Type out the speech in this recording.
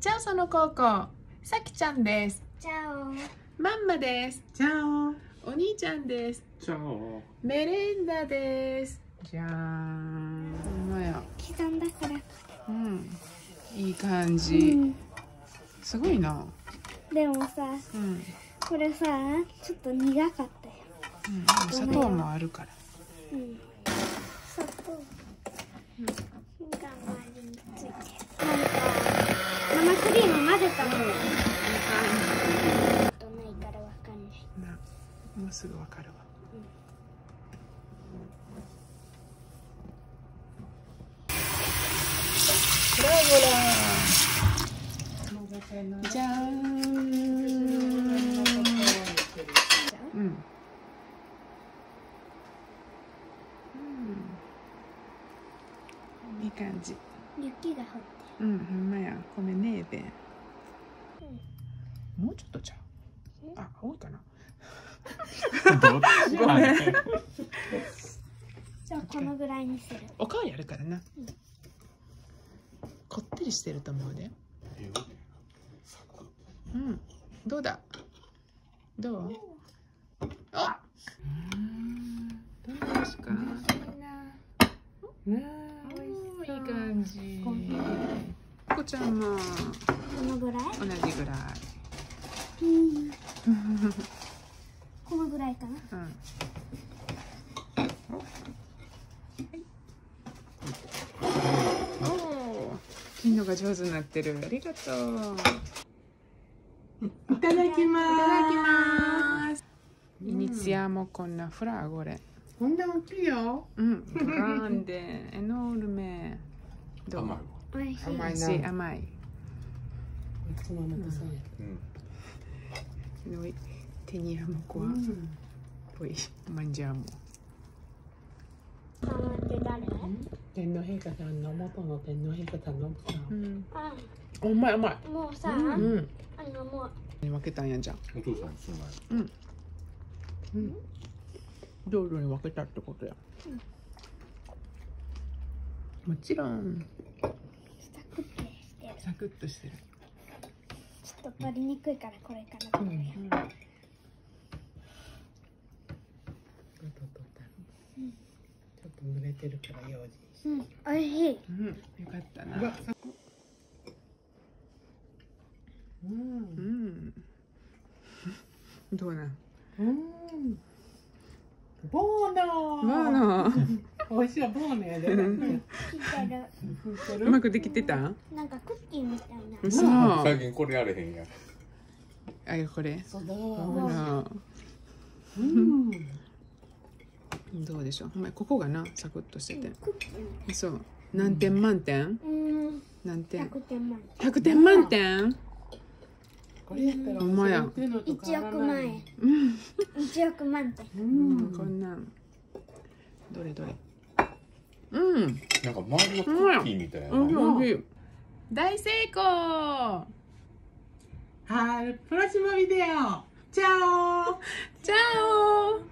チャオその高校さきちゃんです。チャオ。マンマです。チャオ。お兄ちゃんです。チャオ。メレンダです。じゃーん。ほんまや。刻んだから。うん。いい感うじ、ん。すごいな。でもさうん、これさちょっと苦かったよ。うん、砂糖もあるから。うん。砂糖。うんが周りについてるなんか生クリーム混ぜたのよとないからわかんない。なもうすぐわかるわ。ブラボラじゃーん。うん。うん。いい感じ。雪が降ってうんほんまや。ごめんねエベンもうちょっとじゃう？あ多いかな。どっち？やねん。じゃあこのぐらいにする。おかわりあるからな、こってりしてると思うで。うん。どうだ？どう？あ！どうですかおーいい感じ。こちゃんもこのぐらい？同じぐらいうん。このぐらいかなうん。切るのが上手になってるありがとういただきまいただきすます。Iniziamo con la fragole. こん。な大きいよ Mm, grande, enorme. どう甘いわおい甘いいつもまたそうやうん。Noi teniamo qua, うん poi mangiamo. ママって誰？天皇陛下さんの元の天皇陛下さんの奥さん Mm. あうまいうまい。もうさ、うん。あのもうに分けたんやじゃん。お父さんすまいうん。道路に分けたってことや。もちろんサクッてしてるサクッとしてる。ちょっと取りにくいからこれからうん。ちょっと取ったちょっと濡れてるから用心してうん、おいしいうん、よかったな。うんん。どうなん？うんボーノわあな。美味しいわボーノやで聞いてる吹いてるうまくできてた？なんかクッキーみたいな嘘。最近これやれへんやんあ、これ。そうだほら。うんどうでしょう？お前ここがな、サクッとしてて。クッキーみそう。何点満点？うん何点？100点満百点満点？これやったらほんまや教えてんのと1変わらない億万円うん。1億万点ううん、んこんなん。どれどれ？うん。なんか周りはクッキーみたいなうん。大成功。はいプロシモビデオチャオチャオ。